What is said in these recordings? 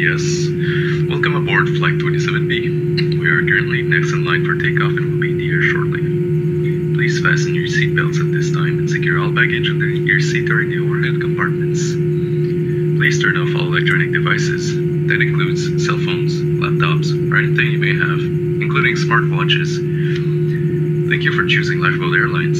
Welcome aboard Flight 27B. We are currently next in line for takeoff and will be in the air shortly. Please fasten your seatbelts at this time and secure all baggage under your seat or in the overhead compartments. Please turn off all electronic devices. That includes cell phones, laptops, or anything you may have, including smartwatches. Thank you for choosing Lifeboat Airlines,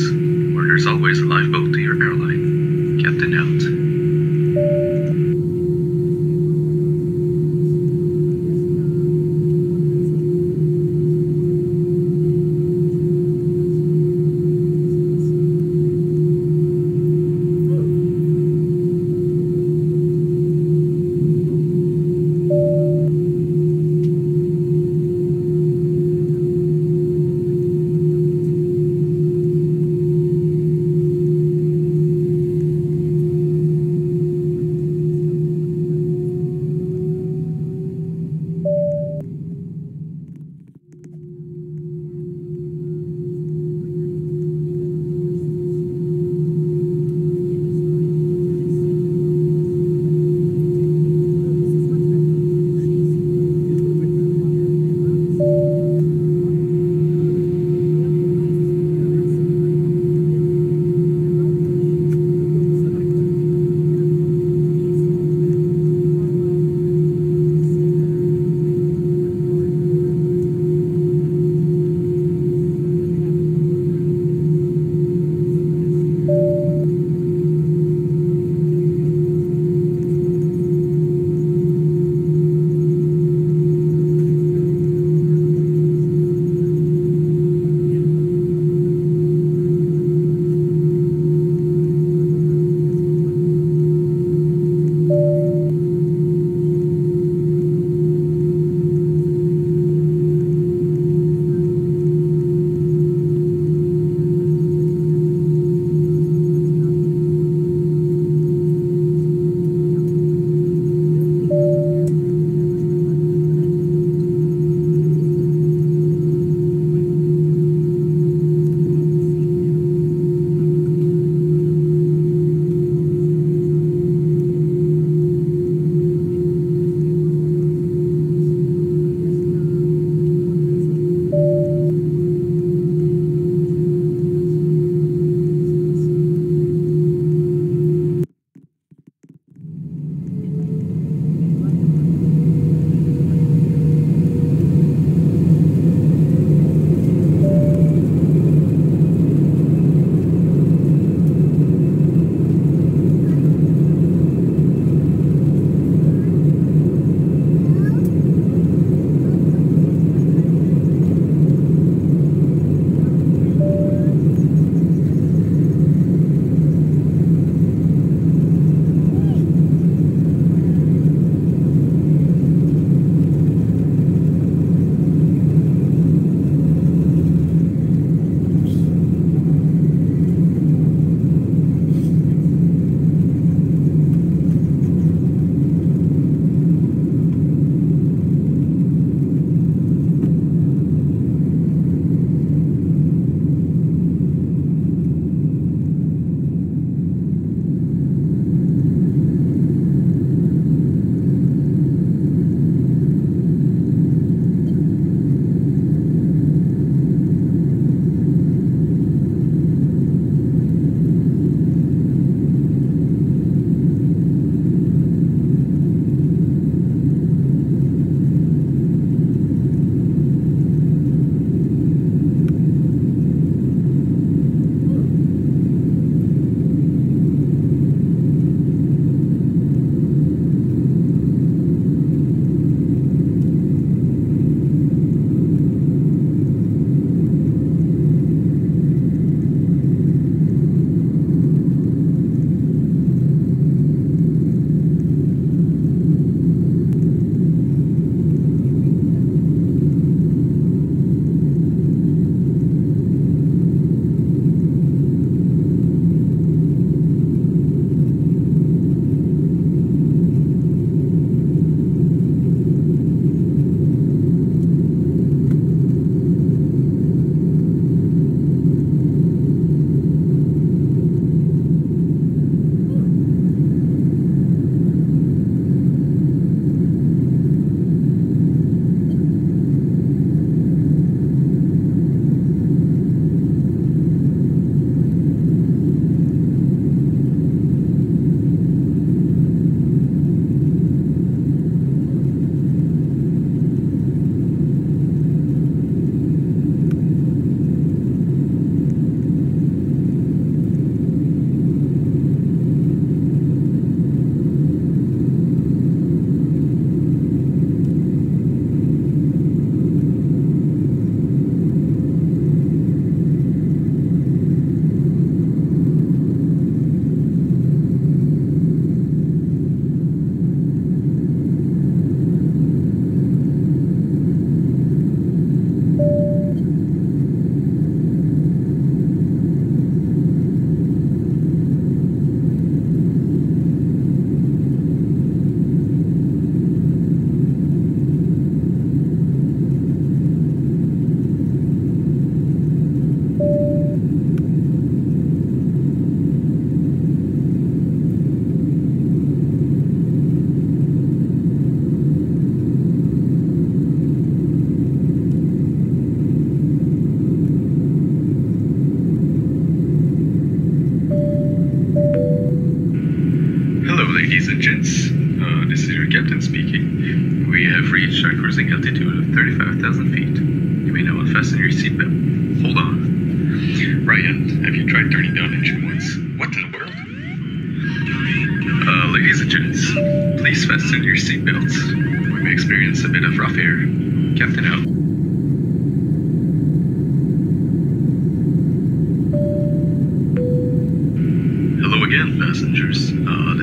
Ladies and gents, uh, this is your captain speaking. We have reached our cruising altitude of 35,000 feet. You may now unfasten your seatbelt. Hold on. Ryan, have you tried turning down engine once? What in the world? Uh, ladies and gents, please fasten your seatbelts. We may experience a bit of rough air. Captain out. passengers.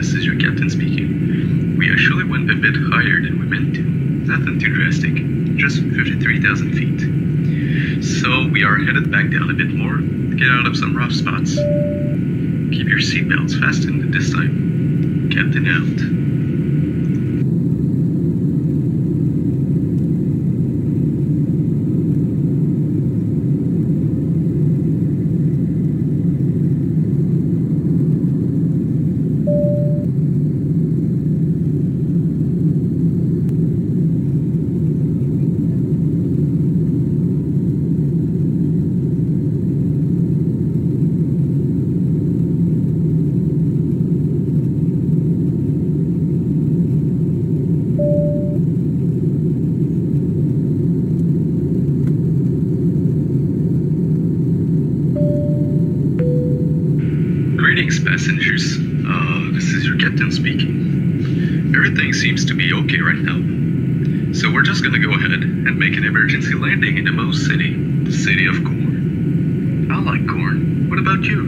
This is your captain speaking. We actually went a bit higher than we meant to. Nothing too drastic, just 53,000 feet. So we are headed back down a bit more to get out of some rough spots. Keep your seatbelts fastened this time. Captain out. Greetings, passengers. Uh, this is your captain speaking. Everything seems to be okay right now. So we're just gonna go ahead and make an emergency landing in the Moose City, the city of corn. I like corn. What about you?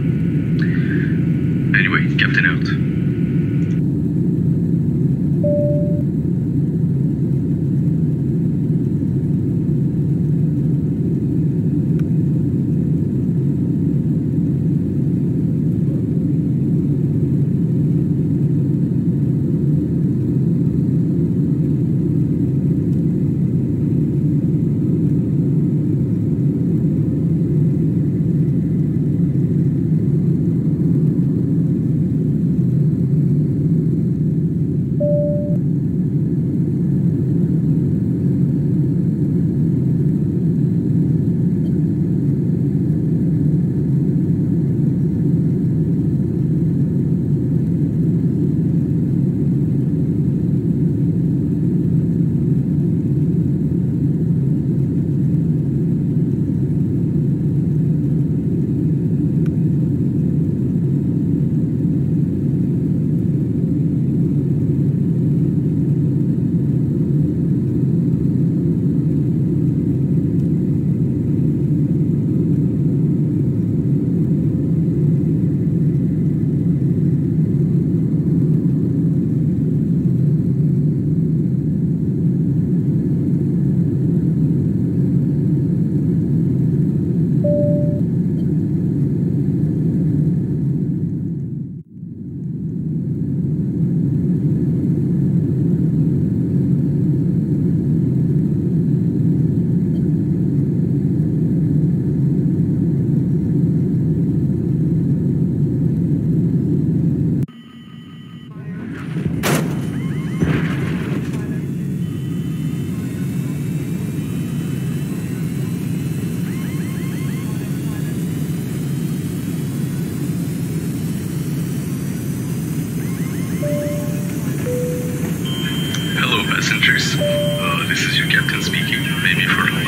Anyway, captain out.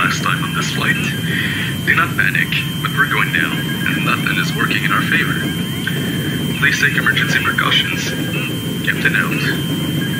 Last time on this flight. Do not panic, but we're going down, and nothing is working in our favor. Please take emergency precautions. Captain out.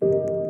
You